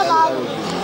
Bolsonaro.